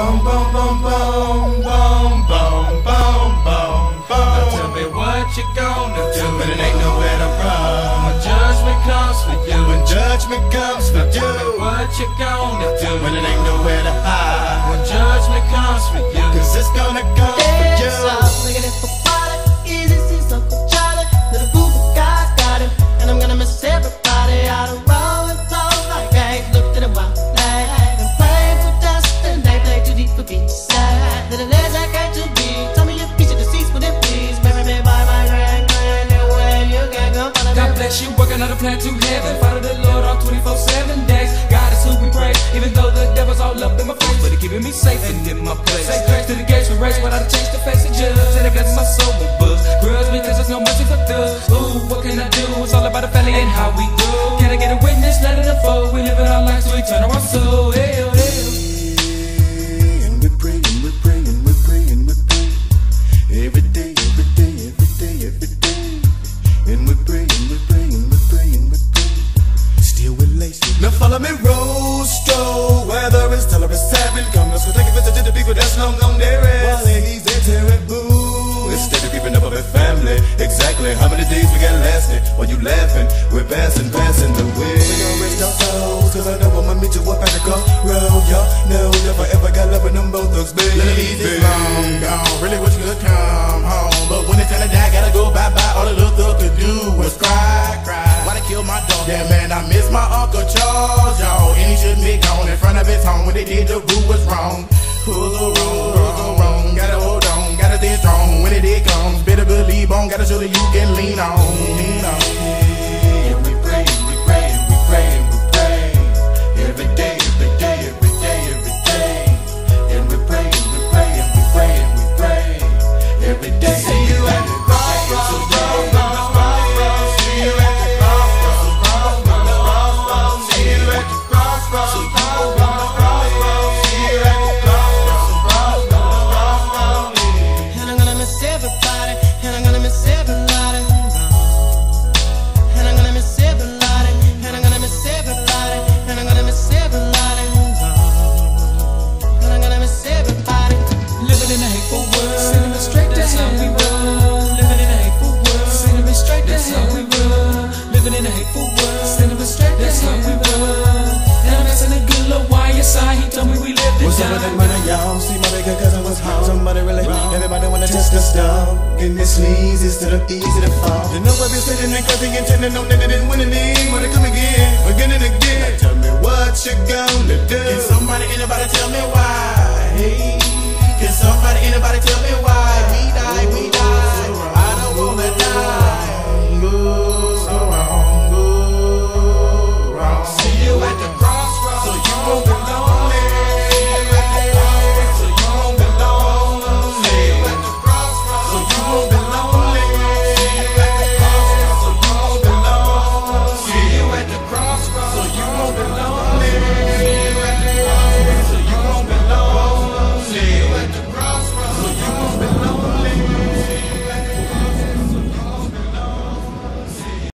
Boom, boom, boom, boom, boom, boom, boom, boom, boom. Now tell me what you gonna do. But it ain't nowhere to run. When judgment comes for you. When judgment comes for Tell me you. what you gonna do. When it ain't nowhere you, working on a plan to heaven. Follow the Lord all 24 7 days. God is who we praise, even though the devil's all up in my face. But he keeping me safe and in my place. Say grace to the gates we race, but I change the face of judge. And I got my soul with books. Grudge because there's no mercy for thugs. Ooh, what can I do? It's all about the family and how we do. Can I get a witness? Let it unfold. We living our lives to eternal our soul. Visit to the people that's long gone there. While he's there, terrible. Instead of keeping up with family. Exactly how many days we got lasting? While you laughing, we're passing, passing the way. We gon' rest our souls, cause I know I'ma meet you up at the crossroad. Y'all know if I ever got love with them both thugs, baby. It's long gone, really wish you could come home. But when it's time to die, gotta go bye bye. All the little thug could do was cry, cry. Why they kill my dog? Yeah, man, I miss my Uncle Charles, y'all. And he shouldn't be gone in front of his home. When they did, the rule was wrong. Who's Got a shoulder you can lean on. We lived in What's up with that money, y'all? See my bigger cousin was home. Somebody really, everybody wanna test the stuff. Getting this sleaze instead of easy to fall. You know I've been sitting and cause they intending on that they didn't win any. Wanna come again, again and again. Now tell me what